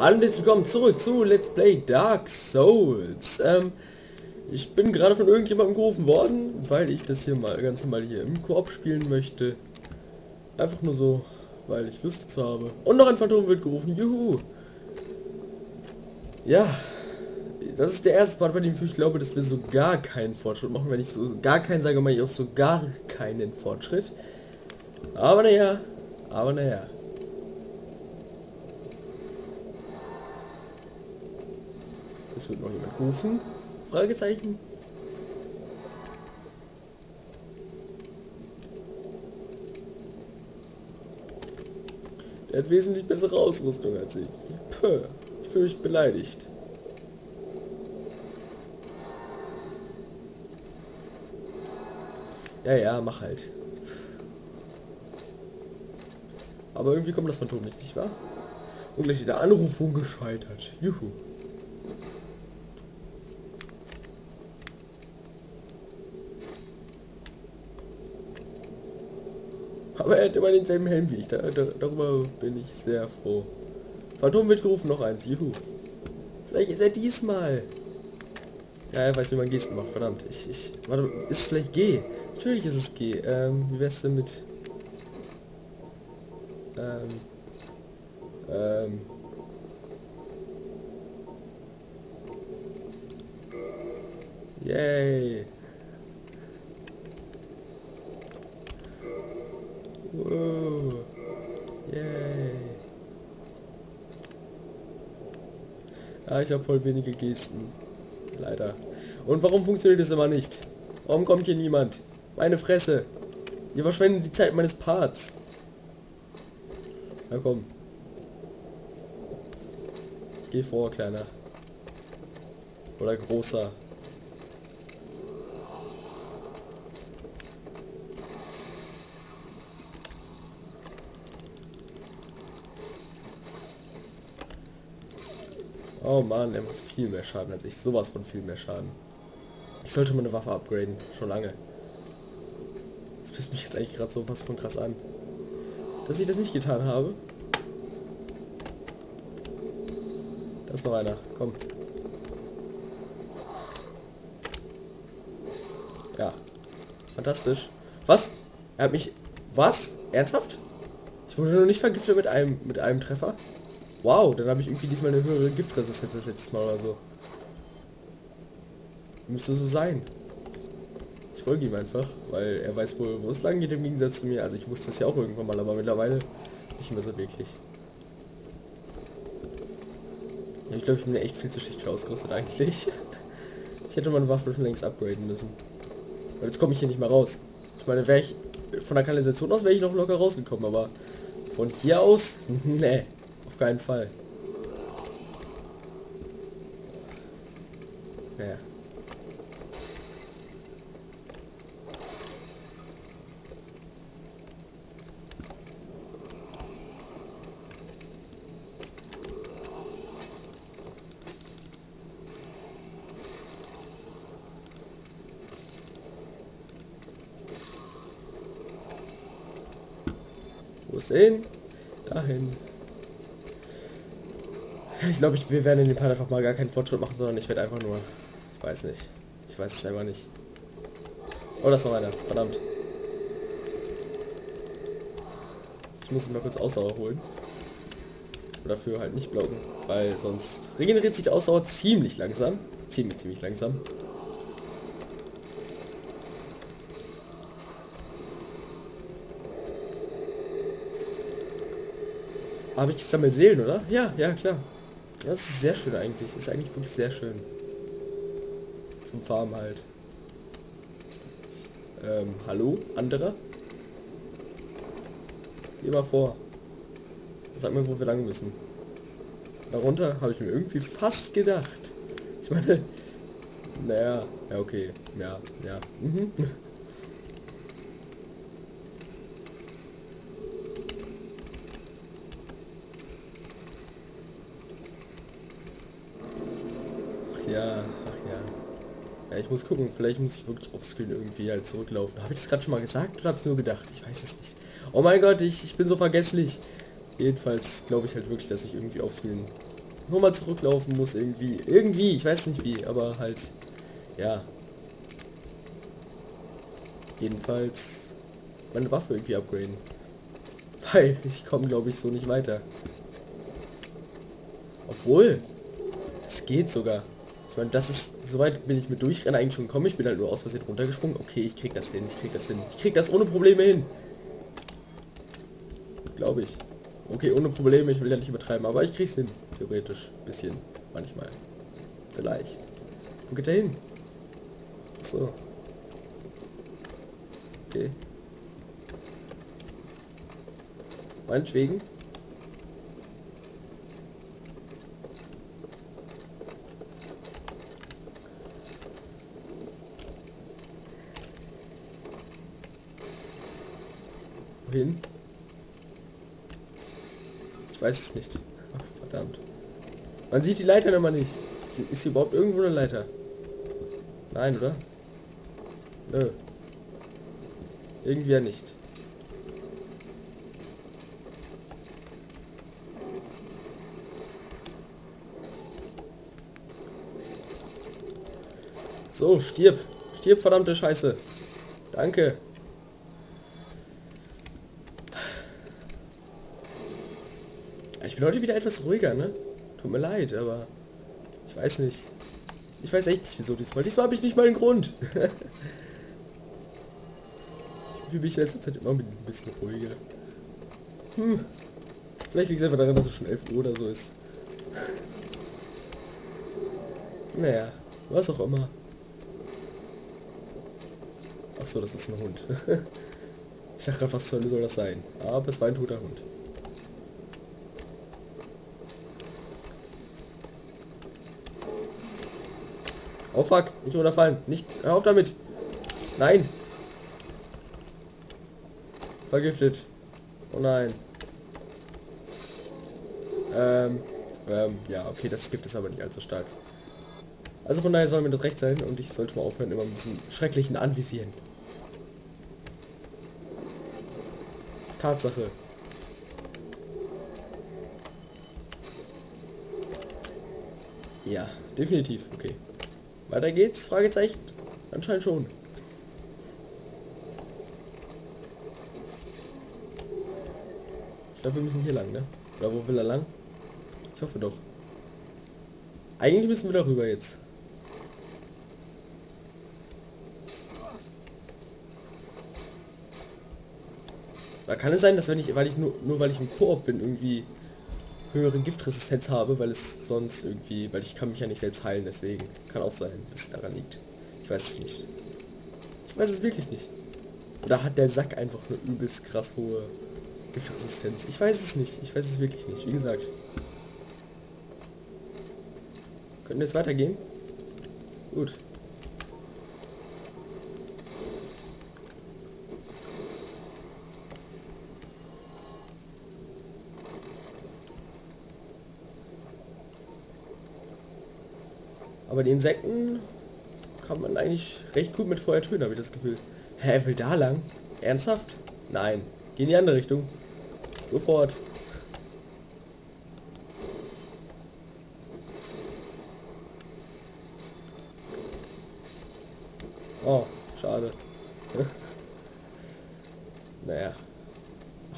Hallo und herzlich willkommen zurück zu Let's Play Dark Souls. Ähm, ich bin gerade von irgendjemandem gerufen worden, weil ich das hier mal ganz mal hier im Koop spielen möchte. Einfach nur so, weil ich Lust dazu habe. Und noch ein Phantom wird gerufen. Juhu. Ja, das ist der erste Part, bei dem ich glaube, dass wir so gar keinen Fortschritt machen. Wenn ich so gar keinen sage, meine ich auch so gar keinen Fortschritt. Aber naja, aber naja. Es wird noch jemand rufen. Fragezeichen. Er hat wesentlich bessere Ausrüstung als ich. Puh, ich fühle mich beleidigt. Ja, ja, mach halt. Aber irgendwie kommt das Phantom nicht, nicht wahr? Und gleich der Anrufung gescheitert. Juhu. Hat immer denselben Helm wie ich. Da, da, darüber bin ich sehr froh. Phantom wird gerufen, noch eins. Juhu. Vielleicht ist er diesmal. Ja, er weiß, wie man Gesten macht. Verdammt. Ich, ich, warte, ist es vielleicht G? Natürlich ist es G. Ähm, wie wär's denn mit... Ähm... Ähm... Yay. Yay. Ja, ich habe voll wenige Gesten. Leider. Und warum funktioniert es immer nicht? Warum kommt hier niemand? Meine Fresse. Ihr verschwendet die Zeit meines Parts. Na komm. Geh vor, kleiner. Oder großer. Oh Mann, er macht viel mehr Schaden als ich. Sowas von viel mehr Schaden. Ich sollte meine Waffe upgraden. Schon lange. Das pisst mich jetzt eigentlich gerade so was von krass an. Dass ich das nicht getan habe. Da ist noch einer. Komm. Ja. Fantastisch. Was? Er hat mich... Was? Ernsthaft? Ich wurde noch nicht vergiftet mit einem mit einem Treffer. Wow, dann habe ich irgendwie diesmal eine höhere Giftresistenz als letztes Mal oder so. Müsste so sein. Ich folge ihm einfach, weil er weiß wohl, wo es lang geht im Gegensatz zu mir. Also ich wusste es ja auch irgendwann mal, aber mittlerweile nicht mehr so wirklich. Ja, ich glaube, ich bin echt viel zu schlecht für ausgerüstet eigentlich. ich hätte meine Waffe schon längst upgraden müssen. Weil jetzt komme ich hier nicht mehr raus. Ich meine, wäre ich von der Kanalisation aus wäre ich noch locker rausgekommen, aber von hier aus, nee keinen Fall. Ja. Wo ist hin? Dahin. Ich glaube, ich, wir werden in dem Part einfach mal gar keinen Fortschritt machen, sondern ich werde einfach nur... Ich weiß nicht. Ich weiß es selber nicht. Oh, das noch einer. Verdammt. Ich muss mal kurz Ausdauer holen. Und dafür halt nicht blocken, weil sonst regeneriert sich die Ausdauer ziemlich langsam. Ziemlich, ziemlich langsam. Habe ich gesammelt Seelen, oder? Ja, ja, klar. Das ist sehr schön eigentlich. Ist eigentlich wirklich sehr schön. Zum Farm halt. Ähm, hallo? Anderer? Geh mal vor. Sag mir, wo wir lang müssen. Darunter habe ich mir irgendwie fast gedacht. Ich meine, naja, ja okay, ja, ja. Mhm. ja, ach ja. Ja, ich muss gucken, vielleicht muss ich wirklich offscreen irgendwie halt zurücklaufen. Habe ich das gerade schon mal gesagt oder habe ich nur gedacht? Ich weiß es nicht. Oh mein Gott, ich, ich bin so vergesslich. Jedenfalls glaube ich halt wirklich, dass ich irgendwie offscreen nur mal zurücklaufen muss irgendwie. Irgendwie, ich weiß nicht wie, aber halt, ja. Jedenfalls meine Waffe irgendwie upgraden. Weil ich komme glaube ich so nicht weiter. Obwohl, es geht sogar. Meine, das ist, soweit bin ich mit Durchrennen eigentlich schon gekommen. Ich bin halt nur aus Versehen runtergesprungen. Okay, ich krieg das hin, ich krieg das hin. Ich krieg das ohne Probleme hin. Glaube ich. Okay, ohne Probleme, ich will ja nicht übertreiben, aber ich krieg's hin. Theoretisch. Bisschen. Manchmal. Vielleicht. Wo geht er hin? So. Okay. Meinetwegen. Wohin? Ich weiß es nicht. Ach, verdammt. Man sieht die Leiter immer nicht. Ist hier überhaupt irgendwo eine Leiter? Nein, oder? Nö. Irgendwie ja nicht. So, stirb. Stirb, verdammte Scheiße. Danke. Bin heute wieder etwas ruhiger, ne? Tut mir leid, aber ich weiß nicht. Ich weiß echt nicht, wieso diesmal. Diesmal habe ich nicht mal einen Grund. ich fühle mich in letzter Zeit immer ein bisschen ruhiger. Hm. Vielleicht liegt es einfach daran, dass es schon 11 Uhr oder so ist. naja, was auch immer. Ach so, das ist ein Hund. ich dachte gerade, was soll das sein? Aber es war ein toter Hund. Oh fuck, nicht runterfallen. Nicht. Hör auf damit. Nein. Vergiftet. Oh nein. Ähm, ähm, ja, okay, das Gift ist aber nicht allzu stark. Also von daher soll mir das recht sein und ich sollte mal aufhören, immer ein bisschen schrecklichen anvisieren. Tatsache. Ja, definitiv, okay. Weiter geht's? Fragezeichen? Anscheinend schon. Ich glaube, wir müssen hier lang, ne? Oder wo will er lang? Ich hoffe doch. Eigentlich müssen wir darüber jetzt. Da kann es sein, dass wenn ich, weil ich nur, nur weil ich im Koop bin, irgendwie höhere Giftresistenz habe, weil es sonst irgendwie, weil ich kann mich ja nicht selbst heilen, deswegen kann auch sein, dass es daran liegt. Ich weiß es nicht. Ich weiß es wirklich nicht. Oder hat der Sack einfach eine übelst krass hohe Giftresistenz? Ich weiß es nicht. Ich weiß es wirklich nicht. Wie gesagt. Können wir jetzt weitergehen? Gut. Aber die Insekten kann man eigentlich recht gut mit Feuer töten, habe ich das Gefühl. Hä, er will da lang? Ernsthaft? Nein. Geh in die andere Richtung. Sofort. Oh, schade. naja.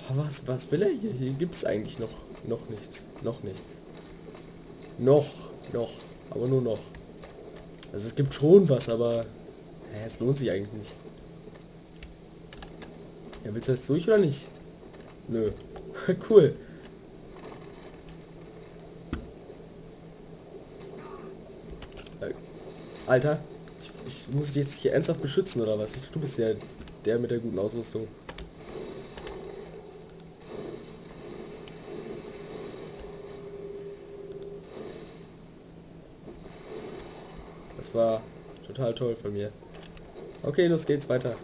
was, was will er hier? Hier gibt es eigentlich noch, noch nichts. Noch nichts. Noch, noch. Aber nur noch. Also es gibt schon was, aber ja, es lohnt sich eigentlich nicht. Ja, willst du jetzt durch oder nicht? Nö. cool. Äh, Alter, ich, ich, muss dich jetzt hier ernsthaft beschützen oder was? Ich, du bist ja der mit der guten Ausrüstung. War total toll von mir. Okay, los geht's weiter.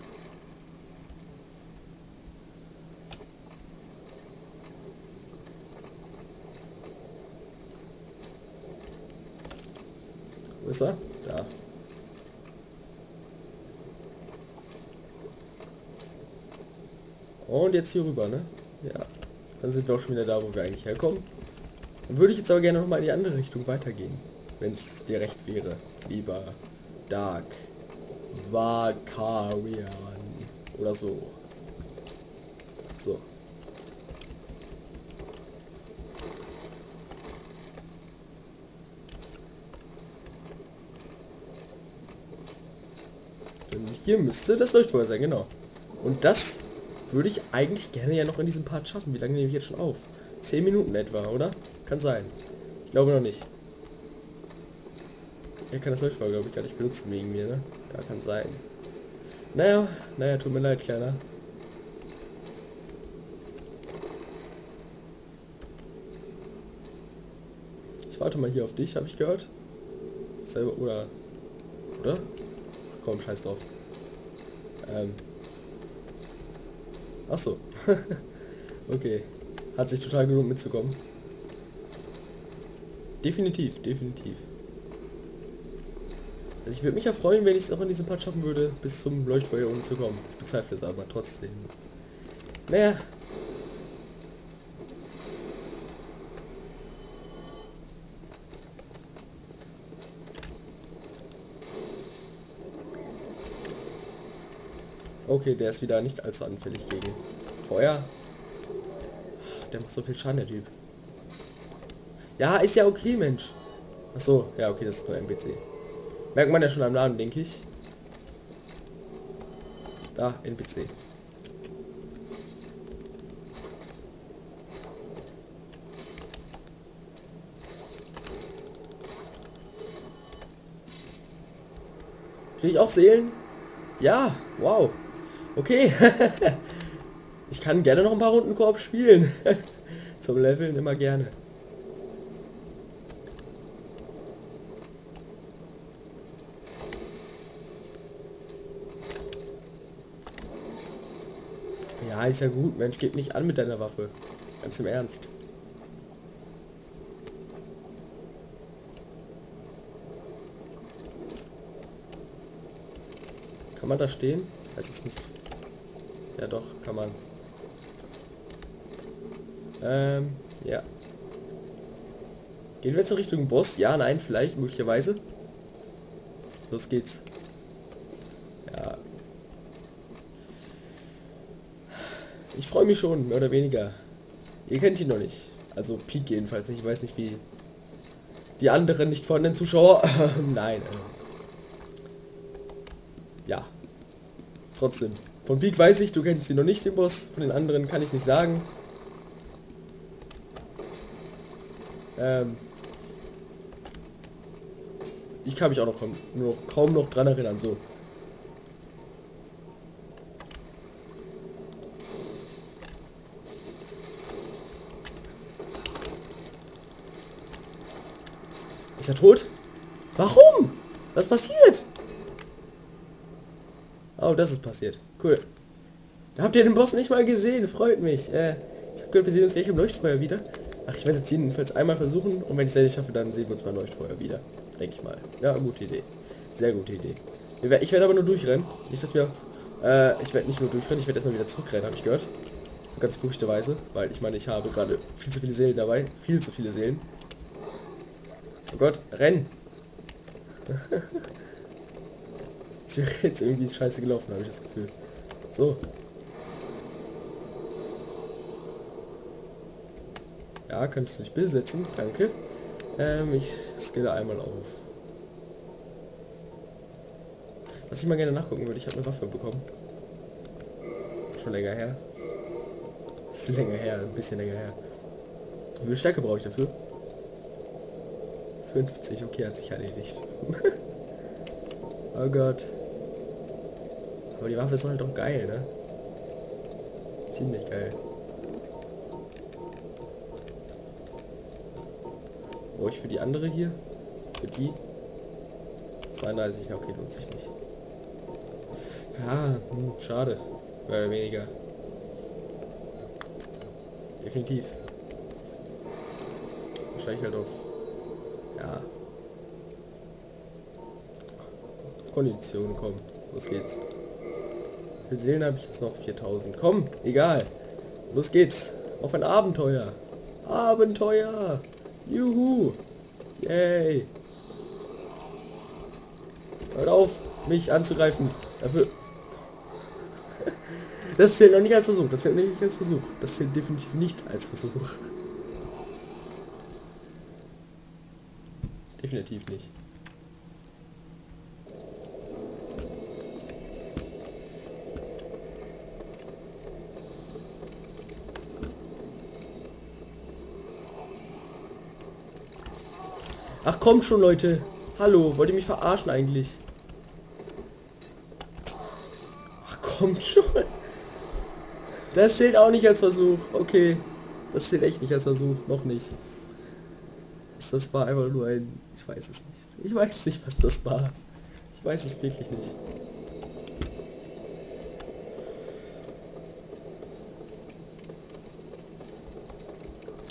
Wo ist er? Da. Und jetzt hier rüber, ne? Ja. Dann sind wir auch schon wieder da, wo wir eigentlich herkommen. Dann würde ich jetzt aber gerne noch mal in die andere Richtung weitergehen. Wenn es dir recht wäre, lieber Dark Vakarian oder so. So. Denn hier müsste das Leuchtfeuer sein, genau. Und das würde ich eigentlich gerne ja noch in diesem Part schaffen. Wie lange nehme ich jetzt schon auf? 10 Minuten etwa, oder? Kann sein. Ich glaube noch nicht. Er kann das Leuchtfeuer, glaube ich, gar nicht benutzen wegen mir, ne? Da kann sein. Naja, naja, tut mir leid, Kleiner. Ich warte mal hier auf dich, habe ich gehört. Selber, oder... Oder? Komm, scheiß drauf. Ähm. Ach so. okay. Hat sich total gelohnt mitzukommen. Definitiv, definitiv. Also ich würde mich ja freuen, wenn ich es auch in diesem Part schaffen würde, bis zum Leuchtfeuer umzukommen. Ich bezweifle es aber trotzdem. Naja. Okay, der ist wieder nicht allzu anfällig gegen Feuer. Der macht so viel Schaden, der Typ. Ja, ist ja okay, Mensch. Ach so, ja, okay, das ist nur NPC. Merkt man ja schon am Namen, denke ich. Da, NPC. Kriege ich auch Seelen? Ja, wow. Okay. ich kann gerne noch ein paar Runden Koop spielen. Zum Leveln immer gerne. Ja, ist ja gut, Mensch, geht nicht an mit deiner Waffe. Ganz im Ernst. Kann man da stehen? Weiß ich nicht. Ja doch, kann man. Ähm, ja. Gehen wir jetzt in Richtung Boss? Ja, nein, vielleicht, möglicherweise. Los geht's. Ich freue mich schon, mehr oder weniger. Ihr kennt ihn noch nicht. Also Peak jedenfalls nicht. Ich weiß nicht, wie die anderen nicht von den Zuschauer. nein. Äh. Ja. Trotzdem. Von Peak weiß ich, du kennst ihn noch nicht, den Boss. Von den anderen kann ich nicht sagen. Ähm ich kann mich auch noch kaum, noch, kaum noch dran erinnern, so. Ist er tot? Warum? Was passiert? Oh, das ist passiert. Cool. Habt ihr den Boss nicht mal gesehen. Freut mich. Äh, ich habe gehört, wir sehen uns gleich im Leuchtfeuer wieder. Ach, ich werde jetzt jedenfalls einmal versuchen und wenn ich es nicht schaffe, dann sehen wir uns beim Leuchtfeuer wieder. Denke ich mal. Ja, gute Idee. Sehr gute Idee. Ich werde aber nur durchrennen. Nicht, dass wir... Äh, ich werde nicht nur durchrennen, ich werde erstmal wieder zurückrennen, habe ich gehört. So ganz gerüchteweise, weil ich meine, ich habe gerade viel zu viele Seelen dabei. Viel zu viele Seelen. Oh Gott, renn! Es wäre jetzt irgendwie scheiße gelaufen, habe ich das Gefühl. So. Ja, könntest du nicht besitzen, danke. Ähm, ich skille einmal auf. Was ich mal gerne nachgucken würde, ich habe eine Waffe bekommen. Schon länger her. Ist länger her, ein bisschen länger her. Wie viel Stärke brauche ich dafür? 50, okay, hat sich erledigt. oh Gott. Aber die Waffe ist halt auch geil, ne? Ziemlich geil. Wo ich für die andere hier? Für die? 32, okay, lohnt sich nicht. Ja, hm, schade. Weil weniger. Definitiv. Wahrscheinlich halt auf. Ja. Kondition kommen. Los geht's. Wie Seelen habe ich jetzt noch? 4000. Komm, egal. Los geht's. Auf ein Abenteuer. Abenteuer. Juhu. Yay. Hört auf, mich anzugreifen. Dafür. Das zählt noch nicht als Versuch. Das zählt nicht als Versuch. Das zählt definitiv nicht als Versuch. Definitiv nicht. Ach kommt schon Leute. Hallo, wollt ihr mich verarschen eigentlich? Ach kommt schon. Das zählt auch nicht als Versuch. Okay. Das zählt echt nicht als Versuch. Noch nicht. Das war einfach nur ein... Ich weiß es nicht. Ich weiß nicht, was das war. Ich weiß es wirklich nicht.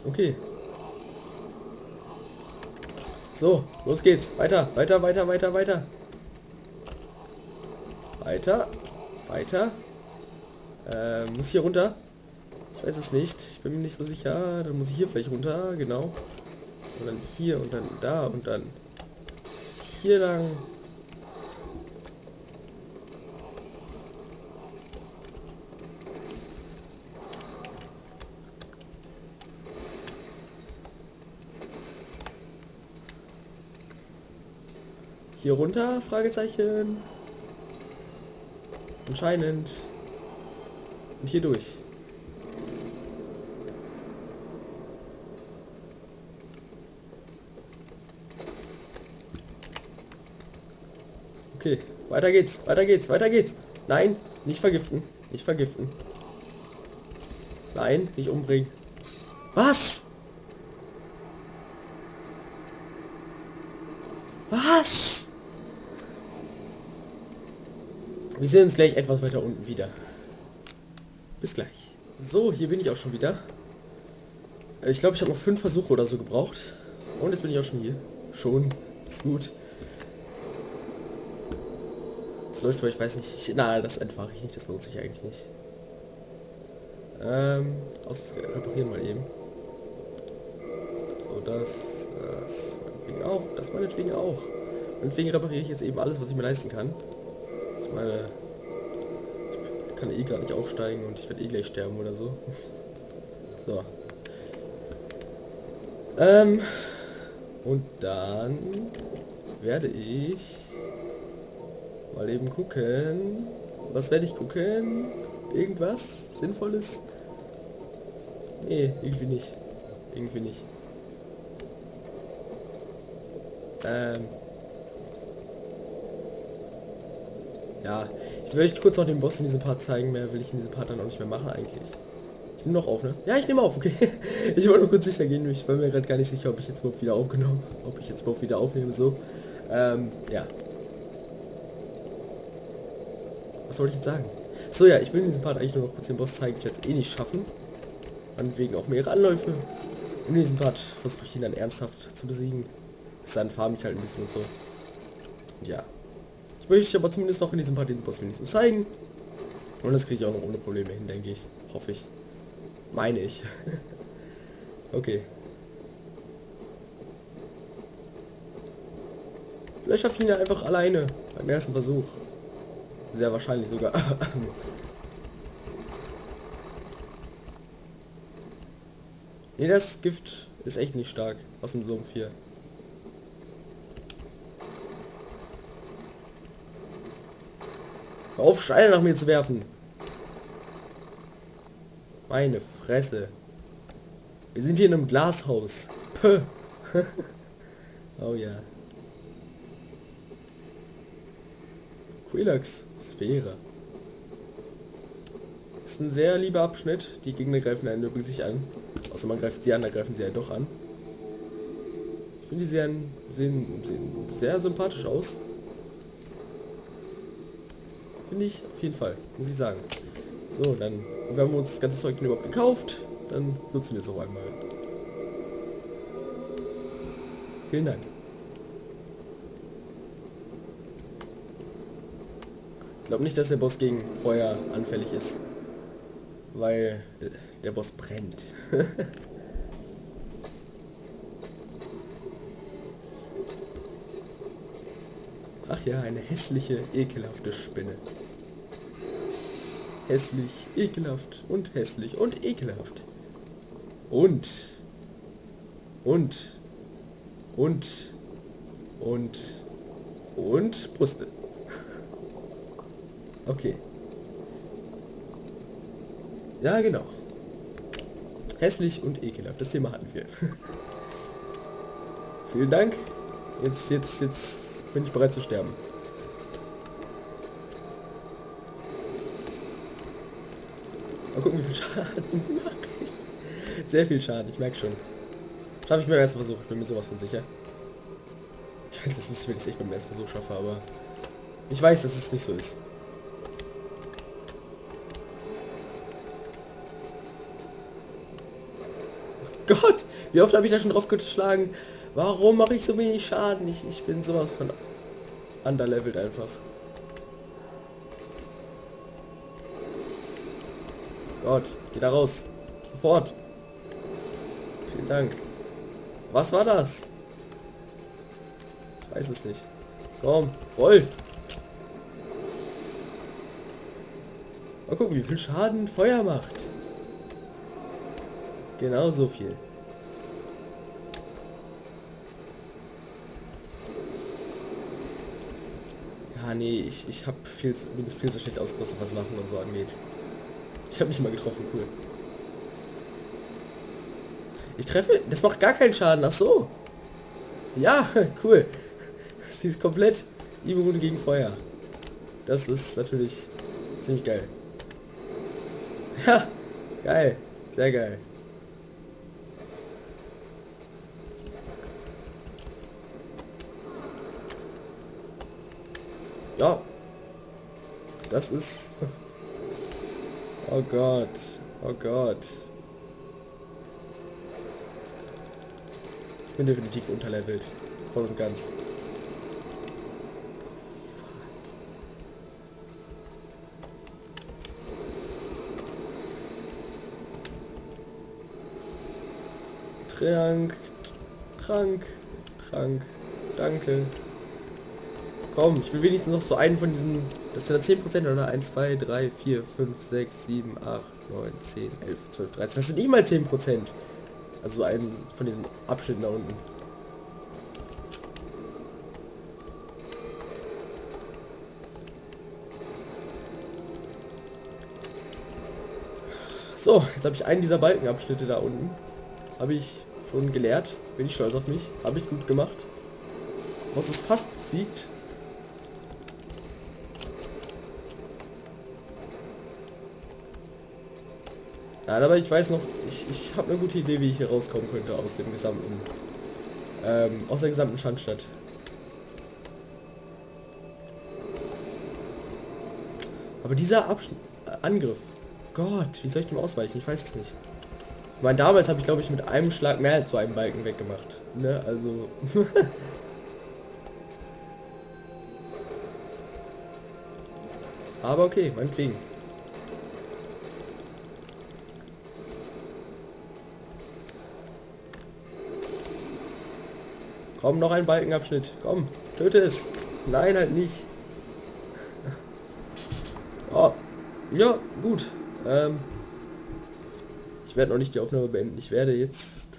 Okay. So, los geht's. Weiter, weiter, weiter, weiter, weiter. Weiter. Weiter. Äh, muss hier runter? Ich weiß es nicht. Ich bin mir nicht so sicher. Dann muss ich hier vielleicht runter. Genau. Und dann hier und dann da und dann hier lang. Hier runter? Fragezeichen. Anscheinend. Und hier durch. Okay, weiter geht's, weiter geht's, weiter geht's. Nein, nicht vergiften, nicht vergiften. Nein, nicht umbringen. Was? Was? Wir sehen uns gleich etwas weiter unten wieder. Bis gleich. So, hier bin ich auch schon wieder. Äh, ich glaube, ich habe noch fünf Versuche oder so gebraucht. Und jetzt bin ich auch schon hier. Schon. Ist gut. Läuft für ich weiß nicht. Ich, na, das entfahre ich nicht. Das lohnt sich eigentlich nicht. Ähm, aus reparieren mal eben. So, das, das meinetwegen auch. Das meinetwegen auch. Meinetwegen repariere ich jetzt eben alles, was ich mir leisten kann. Ich meine, ich kann eh gerade nicht aufsteigen und ich werde eh gleich sterben oder so. So. Ähm, und dann werde ich mal eben gucken. Was werde ich gucken? Irgendwas Sinnvolles? Nee, irgendwie nicht. Irgendwie nicht. Ähm. Ja, ich möchte kurz noch den Boss in diesem Part zeigen. Mehr will ich in diesem Part dann auch nicht mehr machen eigentlich. Ich nehme noch auf, ne? Ja, ich nehme auf, okay. ich wollte nur kurz sicher gehen. Ich war mir gerade gar nicht sicher, ob ich jetzt überhaupt wieder aufgenommen, ob ich jetzt überhaupt wieder aufnehme, so. Ähm, ja. Was soll ich jetzt sagen? So, ja, ich will in diesem Part eigentlich nur noch kurz den Boss zeigen. Ich werde es eh nicht schaffen. Meinetwegen auch mehrere Anläufe. In diesem Part versuche ich ihn dann ernsthaft zu besiegen. Bis dann farm ich halt ein bisschen und so. Und ja. Ich möchte aber zumindest noch in diesem Part den Boss wenigstens zeigen. Und das kriege ich auch noch ohne Probleme hin, denke ich. Hoffe ich. Meine ich. okay. Vielleicht schaffe ich ihn ja einfach alleine beim ersten Versuch. Sehr wahrscheinlich sogar. nee, das Gift ist echt nicht stark aus dem Sumpf hier. Hör auf, Steine nach mir zu werfen. Meine Fresse. Wir sind hier in einem Glashaus. Puh. oh ja. Quilax Sphäre. Ist ein sehr lieber Abschnitt. Die Gegner greifen einen übrigens sich an. Außer man greift sie an, da greifen sie ja doch an. Ich finde, die sehen, sehen, sehen sehr sympathisch aus. Finde ich auf jeden Fall, muss ich sagen. So, dann wir haben uns das ganze Zeug überhaupt gekauft. Dann nutzen wir es auch einmal. Vielen Dank. Ich glaube nicht, dass der Boss gegen Feuer anfällig ist. Weil äh, der Boss brennt. Ach ja, eine hässliche, ekelhafte Spinne. Hässlich, ekelhaft und hässlich und ekelhaft. Und. Und. Und. Und. Und. Brüste. Okay. Ja, genau. Hässlich und ekelhaft. Das Thema hatten wir. Vielen Dank. Jetzt, jetzt, jetzt bin ich bereit zu sterben. Mal gucken, wie viel Schaden mache ich. Sehr viel Schaden, ich merke schon. Schaffe ich beim ersten Versuch, ich bin mir sowas von sicher. Ich weiß, dass es wenn ich echt beim ersten Versuch schaffe, aber ich weiß, dass es nicht so ist. Gott, wie oft habe ich da schon drauf geschlagen? Warum mache ich so wenig Schaden? Ich, ich bin sowas von underlevelt einfach. Gott, geh da raus. Sofort. Vielen Dank. Was war das? Ich weiß es nicht. Komm, roll. Mal gucken, wie viel Schaden Feuer macht. Genau so viel. Ja, nee, ich, ich habe viel, bin viel zu schlecht ausgerüstet, was Waffen und so angeht. Ich habe mich mal getroffen, cool. Ich treffe, das macht gar keinen Schaden, ach so. Ja, cool. Sie ist komplett immun gegen Feuer. Das ist natürlich ziemlich geil. Ja, geil. Sehr geil. Ja. Das ist... Oh Gott. Oh Gott. Ich bin definitiv unterlevelt. Voll und ganz. Trank, Trank, Trank, danke. Komm, ich will wenigstens noch so einen von diesen. Das sind dann 10% oder? 1, 2, 3, 4, 5, 6, 7, 8, 9, 10, 11, 12, 13. Das sind nicht mal 10%. Also einen von diesen Abschnitten da unten. So, jetzt habe ich einen dieser Balkenabschnitte da unten. Habe ich schon geleert. Bin ich stolz auf mich. Habe ich gut gemacht. Was es fast sieht, Nein, aber ich weiß noch, ich, ich habe eine gute Idee, wie ich hier rauskommen könnte aus dem gesamten, ähm, aus der gesamten Schandstadt. Aber dieser Absch Angriff, Gott, wie soll ich dem ausweichen? Ich weiß es nicht. Ich meine, damals habe ich, glaube ich, mit einem Schlag mehr als so einen Balken weggemacht. Ne, also... Aber okay, meinetwegen. Komm, noch ein Balkenabschnitt. Komm, töte es. Nein, halt nicht. Oh, ja, gut. Ähm, ich werde noch nicht die Aufnahme beenden. Ich werde jetzt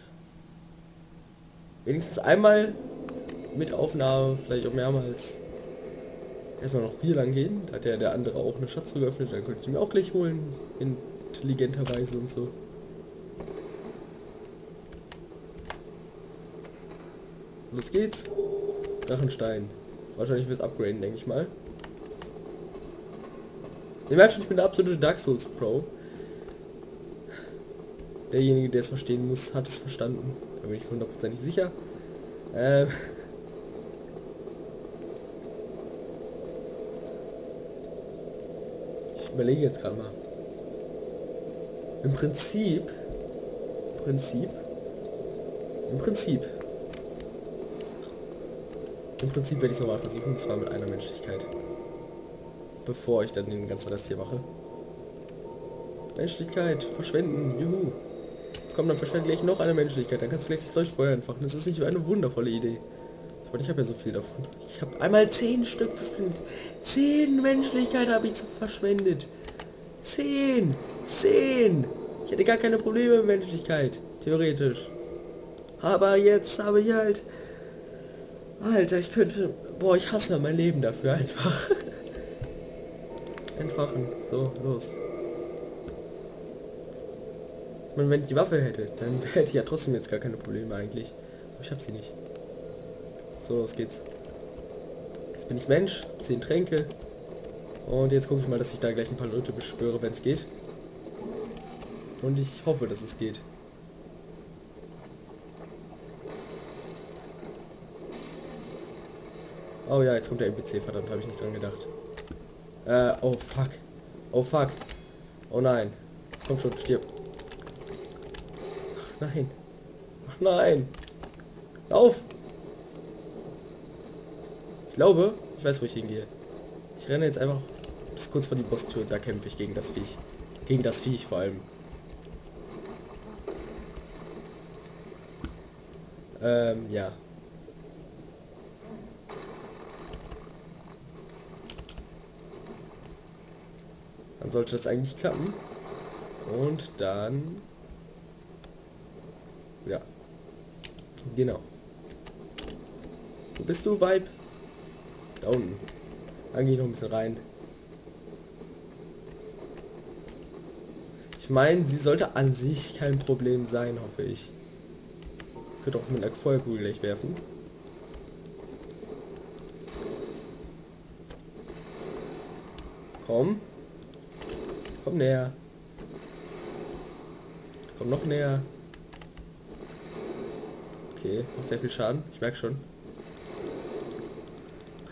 wenigstens einmal mit Aufnahme, vielleicht auch mehrmals, erstmal noch hier lang gehen. Da hat ja der andere auch eine Schatztruhe geöffnet. Dann könnte ich mir auch gleich holen. Intelligenterweise und so. Los geht's. Drachenstein. Wahrscheinlich fürs Upgraden, denke ich mal. Ihr merkt schon, ich bin der absolute Dark Souls Pro. Derjenige, der es verstehen muss, hat es verstanden. Da bin ich hundertprozentig sicher. Ähm ich überlege jetzt gerade mal. Im Prinzip, im Prinzip, im Prinzip im Prinzip werde ich es nochmal versuchen, und zwar mit einer Menschlichkeit. Bevor ich dann den ganzen Rest hier mache. Menschlichkeit, verschwenden, juhu. Komm, dann verschwende gleich noch eine Menschlichkeit, dann kannst du gleich das Leuchtfeuer entfachen. Das ist nicht eine wundervolle Idee. Aber ich habe ja so viel davon. Ich habe einmal zehn Stück verschwendet. Zehn Menschlichkeit habe ich verschwendet. Zehn. Zehn. Ich hätte gar keine Probleme mit Menschlichkeit. Theoretisch. Aber jetzt habe ich halt... Alter, ich könnte... Boah, ich hasse mein Leben dafür einfach. Entfachen. So, los. Ich meine, wenn ich die Waffe hätte, dann hätte ich ja trotzdem jetzt gar keine Probleme eigentlich. Aber ich habe sie nicht. So, los geht's. Jetzt bin ich Mensch, 10 Tränke. Und jetzt gucke ich mal, dass ich da gleich ein paar Leute beschwöre, wenn es geht. Und ich hoffe, dass es geht. Oh ja, jetzt kommt der NPC, verdammt, habe ich nicht dran gedacht. Äh, oh fuck. Oh fuck. Oh nein. Komm schon, stirb. Ach nein. Ach nein. Lauf! Ich glaube, ich weiß, wo ich hingehe. Ich renne jetzt einfach bis kurz vor die Bosstür, da kämpfe ich gegen das Viech. Gegen das Viech vor allem. Ähm, ja. Dann sollte das eigentlich klappen. Und dann... Ja. Genau. Wo bist du, Vibe? Da unten. Dann gehe ich noch ein bisschen rein. Ich meine, sie sollte an sich kein Problem sein, hoffe ich. Könnte auch mit einer Feuerkugel gleich werfen. Komm. Komm näher. Komm noch näher. Okay, macht sehr viel Schaden. Ich merke schon.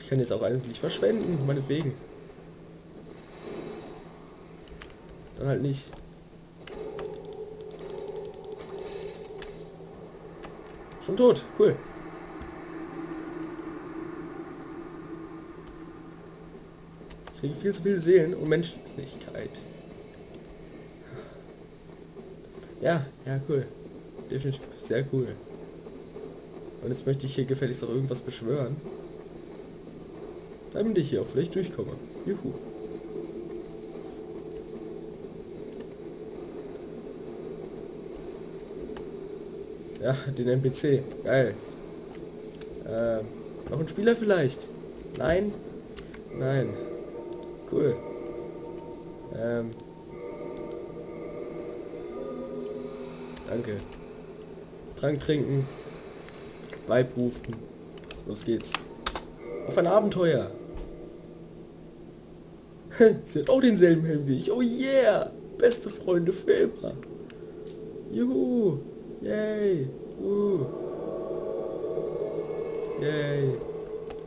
Ich kann jetzt auch eigentlich verschwenden, meinetwegen. Dann halt nicht. Schon tot, cool. Ich kriege viel zu viele Seelen und Menschlichkeit. Ja, ja, cool. Definitiv sehr cool. Und jetzt möchte ich hier gefälligst auch irgendwas beschwören. Damit ich hier auch vielleicht durchkomme. Juhu. Ja, den NPC. Geil. Ähm, noch ein Spieler vielleicht? Nein? Nein. Cool. Ähm. Danke. Trank trinken. Weib rufen. Los geht's. Auf ein Abenteuer. Sie hat auch denselben Helm wie ich. Oh yeah! Beste Freunde für immer. Juhu! Yay! Uh. Yay!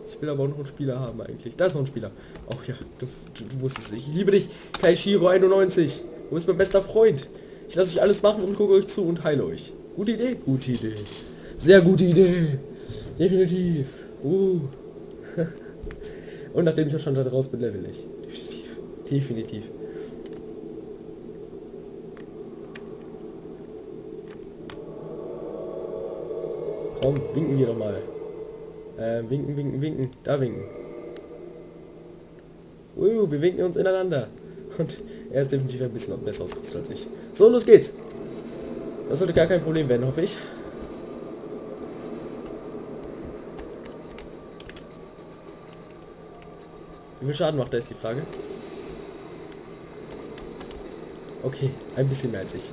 Ich will aber auch noch einen Spieler haben eigentlich. Da ist noch ein Spieler. Ach ja, du, du, du wusstest es. Ich liebe dich, Kai Shiro 91. Du bist mein bester Freund. Ich lasse euch alles machen und gucke euch zu und heile euch. Gute Idee? Gute Idee. Sehr gute Idee. Definitiv. Uh. und nachdem ich auch schon da raus bin, level ich. Definitiv. Definitiv. Komm, winken wir doch mal. Äh, winken, winken, winken. Da winken. Uh, wir winken uns ineinander. Und er ist definitiv ein bisschen besser ausgerüstet als ich. So, los geht's. Das sollte gar kein Problem werden, hoffe ich. Wie viel Schaden macht er, ist die Frage. Okay, ein bisschen mehr als ich.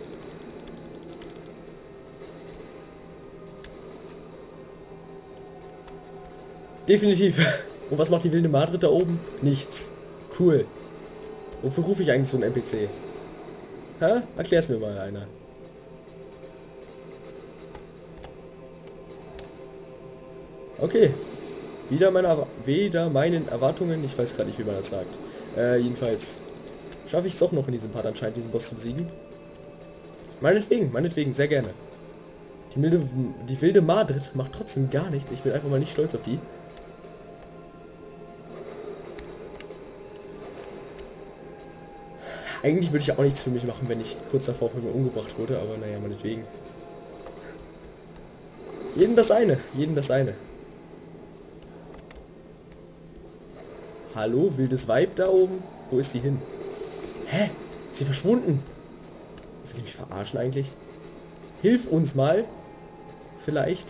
Definitiv. Und was macht die wilde Madrid da oben? Nichts. Cool. Wofür rufe ich eigentlich so einen NPC? Hä? Erklär's mir mal einer. Okay. Wieder, meiner, wieder meinen Erwartungen. Ich weiß gerade nicht, wie man das sagt. Äh, jedenfalls schaffe ich es doch noch in diesem Part anscheinend, diesen Boss zu besiegen. Meinetwegen, meinetwegen, sehr gerne. Die, milde, die wilde Madrid macht trotzdem gar nichts. Ich bin einfach mal nicht stolz auf die. Eigentlich würde ich auch nichts für mich machen, wenn ich kurz davor von mir umgebracht wurde, aber naja, meinetwegen. Jeden das eine, jeden das eine. Hallo, wildes Weib da oben? Wo ist sie hin? Hä? Ist sie verschwunden? Will sie mich verarschen eigentlich? Hilf uns mal. Vielleicht.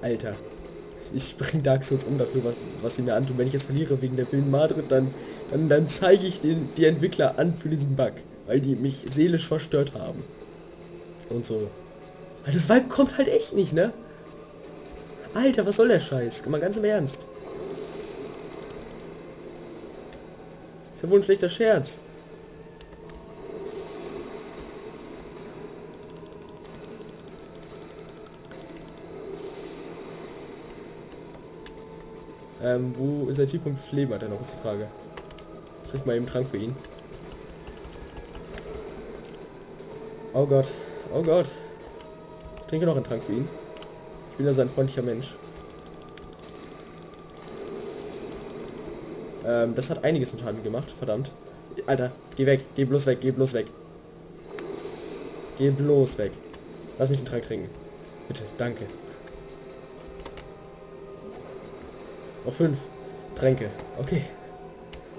Alter. Ich bringe Dark Souls um dafür, was, was sie mir antun. Wenn ich jetzt verliere wegen der wilden Madrid, dann, dann, dann zeige ich den, die Entwickler an für diesen Bug. Weil die mich seelisch verstört haben. Und so. Weil das Vibe kommt halt echt nicht, ne? Alter, was soll der Scheiß? Mal ganz im Ernst. Ist ja wohl ein schlechter Scherz. Ähm, wo ist der Typ um Leben hat er noch, ist die Frage. Ich trinke mal eben Trank für ihn. Oh Gott. Oh Gott. Ich trinke noch einen Trank für ihn. Ich bin ja so ein freundlicher Mensch. Ähm, das hat einiges an Schaden gemacht, verdammt. Alter, geh weg, geh bloß weg, geh bloß weg. Geh bloß weg. Lass mich den Trank trinken. Bitte, danke. Noch fünf Tränke. Okay.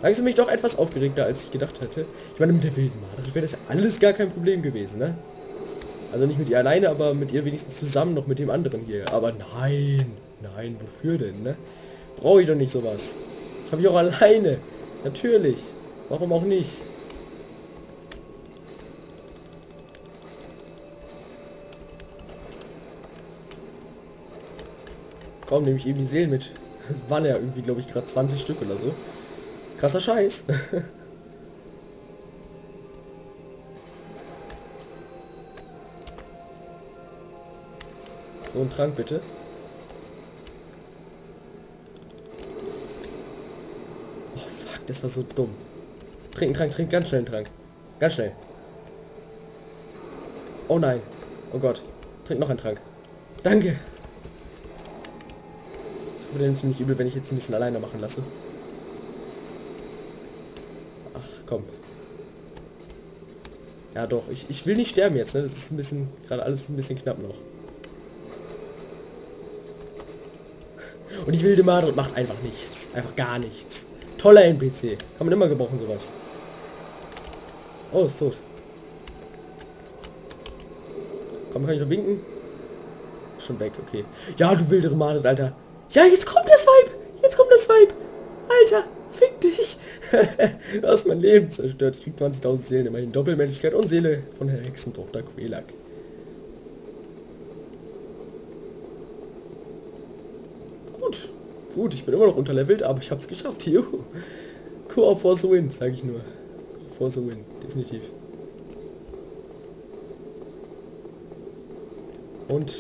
Langsam mich doch etwas aufgeregter, als ich gedacht hätte. Ich meine, mit der wilden Madrid wäre das alles gar kein Problem gewesen, ne? Also nicht mit ihr alleine, aber mit ihr wenigstens zusammen noch mit dem anderen hier. Aber nein, nein, wofür denn, ne? Brauche ich doch nicht sowas. Das habe ich auch alleine. Natürlich. Warum auch nicht? Komm, nehme ich eben die Seelen mit waren ja irgendwie, glaube ich, gerade 20 Stück oder so. Krasser Scheiß. so ein Trank bitte. Oh fuck, das war so dumm. Trinken, Trank, trink ganz schnell einen Trank. Ganz schnell. Oh nein. Oh Gott. Trink noch einen Trank. Danke. Würde es nicht übel, wenn ich jetzt ein bisschen alleine machen lasse. Ach, komm. Ja doch, ich, ich will nicht sterben jetzt, ne? Das ist ein bisschen, gerade alles ein bisschen knapp noch. Und die wilde Madrid macht einfach nichts. Einfach gar nichts. Toller NPC. Kann man immer gebrauchen, sowas. Oh, ist tot. Komm, kann ich noch winken? Schon weg, okay. Ja, du wilde Madrid, Alter. Ja, jetzt kommt das Weib! Jetzt kommt das Weib! Alter, fick dich! du hast mein Leben zerstört. Ich krieg 20.000 Seelen, immerhin Doppelmenschlichkeit und Seele von der Hexentochter Quelak. Gut, gut, ich bin immer noch unterlevelt, aber ich hab's geschafft. Juhu. Co-op for the win, sag ich nur. For the win, definitiv. Und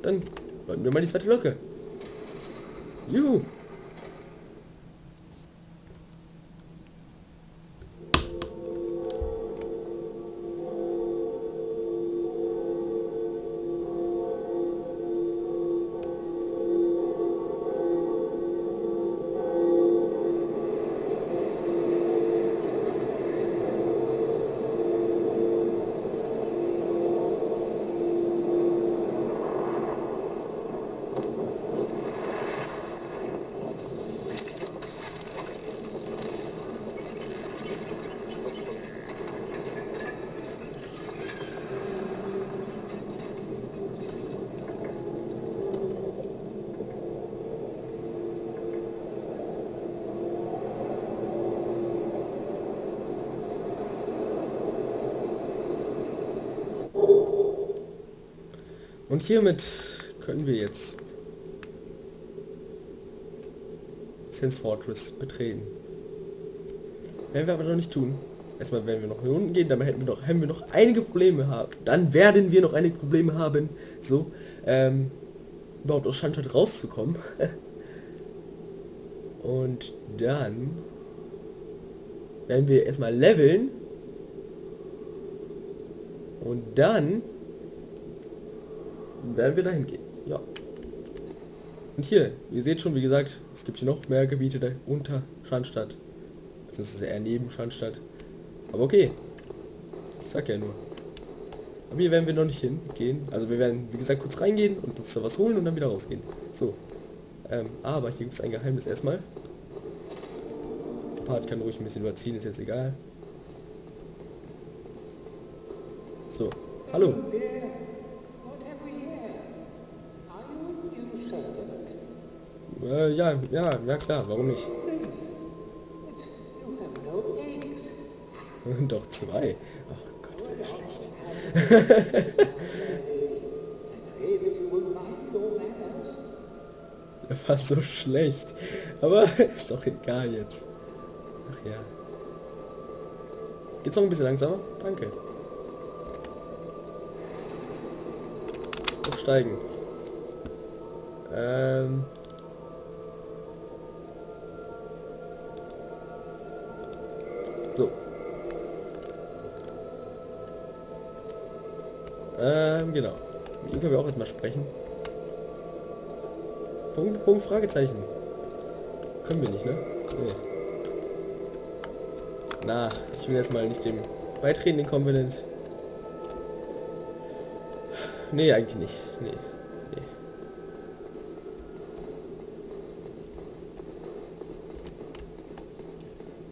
dann wollen wir mal die zweite Locke. You. Und hiermit können wir jetzt Sense Fortress betreten. Werden wir aber noch nicht tun. Erstmal werden wir noch hier unten gehen, dann hätten wir noch, haben wir noch einige Probleme haben. Dann werden wir noch einige Probleme haben, so, ähm, überhaupt aus Schandstadt rauszukommen. Und dann werden wir erstmal leveln. Und dann werden wir dahin gehen. Ja. Und hier, ihr seht schon, wie gesagt, es gibt hier noch mehr Gebiete unter Schandstadt. Beziehungsweise eher neben Schandstadt. Aber okay. Ich sag ja nur. Aber hier werden wir noch nicht hingehen. Also wir werden, wie gesagt, kurz reingehen und uns da was holen und dann wieder rausgehen. So. Ähm, aber hier gibt es ein Geheimnis erstmal. Part kann ruhig ein bisschen überziehen, ist jetzt egal. So. Hallo. Äh, ja, ja, ja klar, warum nicht? Doch zwei. Ach Gott, wäre schlecht. War so schlecht. Aber ist doch egal jetzt. Ach ja. Geht's noch ein bisschen langsamer? Danke. Aufsteigen. Ähm. Ähm, genau. Mit ihm können wir auch erstmal sprechen. Punkt, Punkt, Fragezeichen. Können wir nicht, ne? Nee. Na, ich will erstmal nicht dem beitreten, den Covenant. Nee, eigentlich nicht. Nee. nee.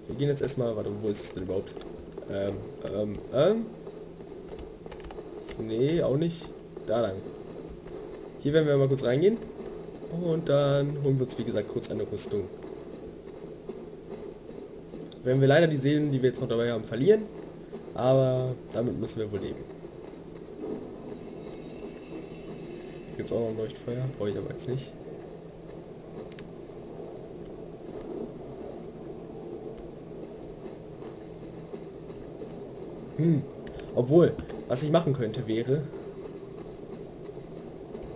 Wir gehen jetzt erstmal, warte, wo ist es denn überhaupt? Ähm, ähm, ähm. Nee, auch nicht. Da lang. Hier werden wir mal kurz reingehen. Und dann holen wir uns, wie gesagt, kurz eine Rüstung. Werden wir leider die Seelen, die wir jetzt noch dabei haben, verlieren. Aber damit müssen wir wohl leben. Gibt es auch noch ein Leuchtfeuer, brauche ich aber jetzt nicht. Hm. Obwohl, was ich machen könnte wäre,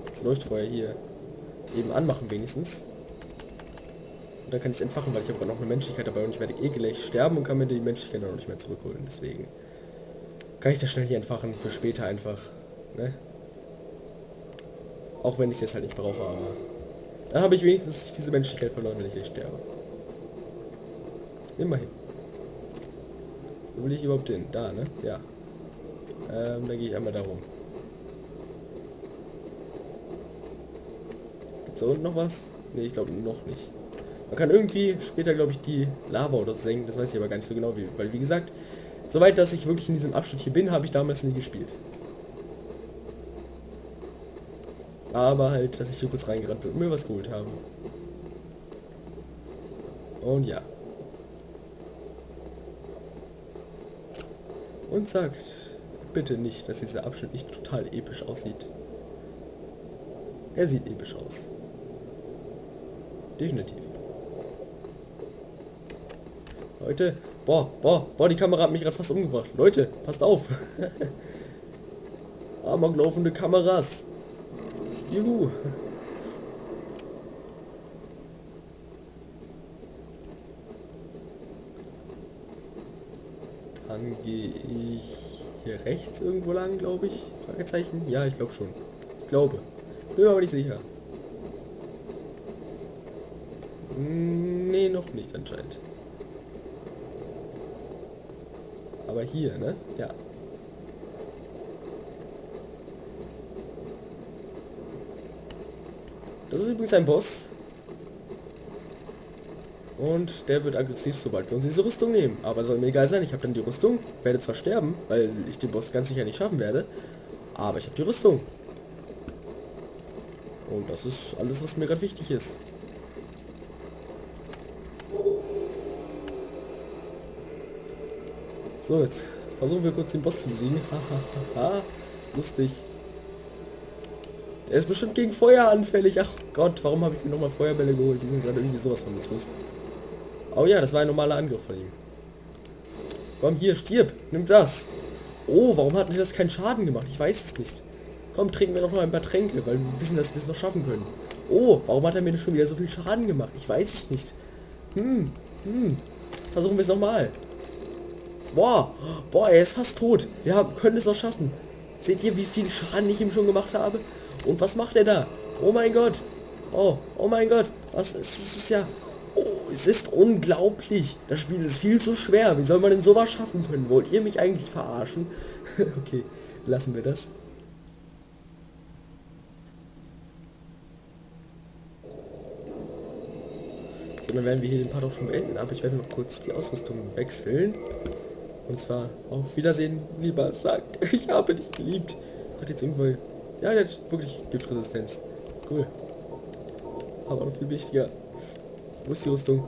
das Leuchtfeuer hier eben anmachen wenigstens. Und dann kann ich es entfachen, weil ich habe noch eine Menschlichkeit dabei und ich werde eh gleich sterben und kann mir die Menschlichkeit noch nicht mehr zurückholen. Deswegen kann ich das schnell hier entfachen für später einfach. Ne? Auch wenn ich es jetzt halt nicht brauche, aber dann habe ich wenigstens diese Menschlichkeit verloren, wenn ich gleich sterbe. Immerhin. Wo will ich überhaupt hin? Da, ne? Ja. Ähm, dann gehe ich einmal darum. Gibt's da unten noch was? Ne, ich glaube noch nicht. Man kann irgendwie später, glaube ich, die Lava oder so senken. Das weiß ich aber gar nicht so genau, wie, weil wie gesagt, soweit, dass ich wirklich in diesem Abschnitt hier bin, habe ich damals nie gespielt. Aber halt, dass ich hier kurz reingerannt bin und mir was geholt habe. Und ja. Und sagt bitte nicht, dass dieser Abschnitt nicht total episch aussieht. Er sieht episch aus. Definitiv. Leute, boah, boah, boah, die Kamera hat mich gerade fast umgebracht. Leute, passt auf. Amok laufende Kameras. Juhu. Dann gehe ich hier rechts irgendwo lang, glaube ich. Fragezeichen? Ja, ich glaube schon. Ich glaube. Bin mir aber nicht sicher. Nee, noch nicht anscheinend. Aber hier, ne? Ja. Das ist übrigens ein Boss. Und der wird aggressiv, sobald wir uns diese Rüstung nehmen. Aber soll mir egal sein, ich habe dann die Rüstung, werde zwar sterben, weil ich den Boss ganz sicher nicht schaffen werde, aber ich habe die Rüstung. Und das ist alles, was mir gerade wichtig ist. So, jetzt versuchen wir kurz den Boss zu besiegen. Lustig. Er ist bestimmt gegen Feuer anfällig. Ach Gott, warum habe ich mir nochmal Feuerbälle geholt? Die sind gerade irgendwie sowas von nutzlos. Oh ja, das war ein normaler Angriff von ihm. Komm, hier, stirb. Nimm das. Oh, warum hat mir das keinen Schaden gemacht? Ich weiß es nicht. Komm, trinken wir doch noch ein paar Tränke, weil wir wissen, dass wir es noch schaffen können. Oh, warum hat er mir schon wieder so viel Schaden gemacht? Ich weiß es nicht. Hm, hm. Versuchen wir es nochmal. Boah, boah, er ist fast tot. Wir haben, können es noch schaffen. Seht ihr, wie viel Schaden ich ihm schon gemacht habe? Und was macht er da? Oh mein Gott. Oh, oh mein Gott. Was ist es ja... Oh, es ist unglaublich. Das Spiel ist viel zu schwer. Wie soll man denn sowas schaffen können? Wollt ihr mich eigentlich verarschen? okay. Lassen wir das. So, dann werden wir hier den Part auch schon beenden, aber ich werde noch kurz die Ausrüstung wechseln. Und zwar auf Wiedersehen, lieber Sack. Ich habe dich geliebt. Hat jetzt irgendwo... Ja, der hat wirklich Giftresistenz. Cool. Aber noch viel wichtiger. Wo ist die Rüstung?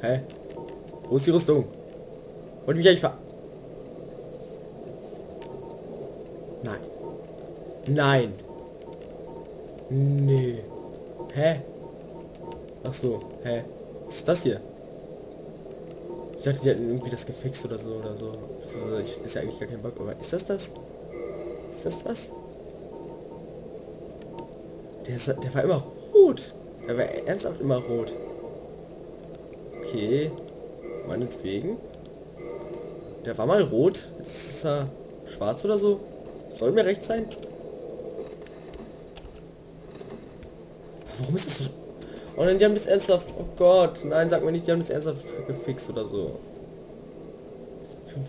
Hä? Wo ist die Rüstung? Wollte mich eigentlich ver... Nein. Nein. Nee. Hä? Ach so, hä? Was ist das hier? Ich dachte, die hätten irgendwie das gefixt oder so oder so. Ist ja eigentlich gar kein Bug, aber ist das das? Ist das das? Der, ist, der war immer rot. Der war ernsthaft immer rot. Okay. Meinetwegen. Der war mal rot. Jetzt ist er schwarz oder so. Soll mir recht sein? Warum ist das so... Oh nein, die haben das ernsthaft... Oh Gott. Nein, sag mir nicht, die haben das ernsthaft gefixt oder so.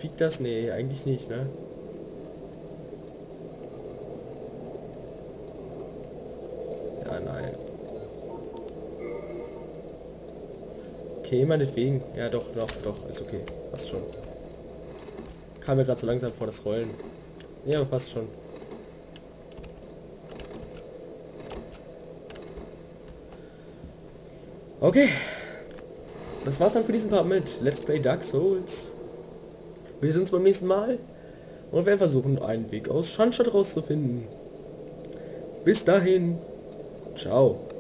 Wiegt das? Nee, eigentlich nicht, ne? Ja, nein. Okay, meinetwegen. Ja, doch, doch, doch, ist okay. Passt schon. Kam mir gerade so langsam vor das Rollen. Ja, passt schon. Okay. Das war's dann für diesen Part mit Let's Play Dark Souls. Wir sehen uns beim nächsten Mal und werden versuchen, einen Weg aus Schandstadt rauszufinden. Bis dahin. Ciao.